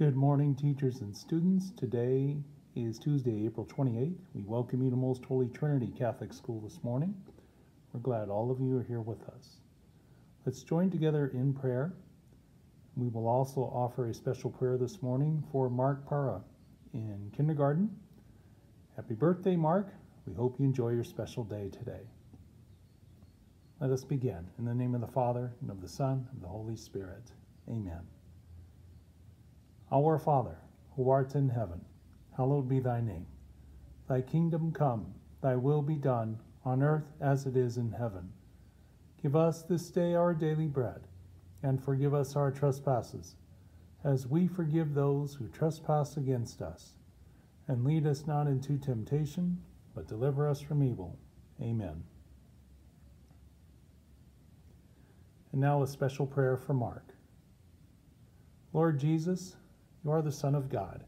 Good morning, teachers and students. Today is Tuesday, April 28th. We welcome you to Most Holy Trinity Catholic School this morning. We're glad all of you are here with us. Let's join together in prayer. We will also offer a special prayer this morning for Mark Para in kindergarten. Happy birthday, Mark. We hope you enjoy your special day today. Let us begin. In the name of the Father, and of the Son, and of the Holy Spirit. Amen. Our Father, who art in heaven, hallowed be thy name. Thy kingdom come, thy will be done, on earth as it is in heaven. Give us this day our daily bread, and forgive us our trespasses, as we forgive those who trespass against us. And lead us not into temptation, but deliver us from evil. Amen. And now a special prayer for Mark. Lord Jesus, you are the Son of God.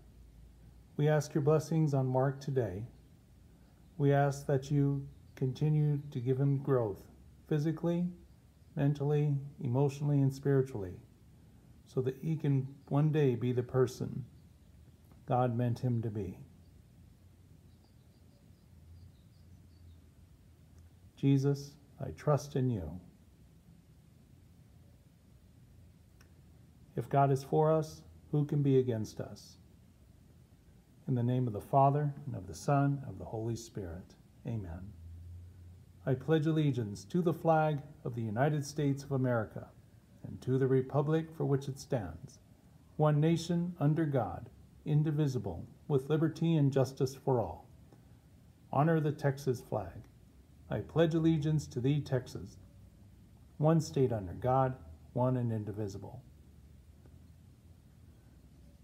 We ask your blessings on Mark today. We ask that you continue to give him growth physically, mentally, emotionally, and spiritually, so that he can one day be the person God meant him to be. Jesus, I trust in you. If God is for us, who can be against us? In the name of the Father, and of the Son, and of the Holy Spirit. Amen. I pledge allegiance to the flag of the United States of America and to the republic for which it stands, one nation under God, indivisible, with liberty and justice for all. Honor the Texas flag. I pledge allegiance to thee, Texas, one state under God, one and indivisible.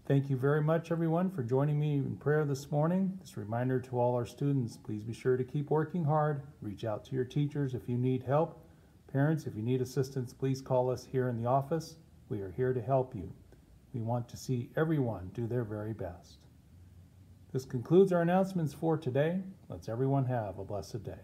Thank you very much, everyone, for joining me in prayer this morning. This reminder to all our students please be sure to keep working hard. Reach out to your teachers if you need help. Parents, if you need assistance, please call us here in the office. We are here to help you. We want to see everyone do their very best. This concludes our announcements for today. Let's everyone have a blessed day.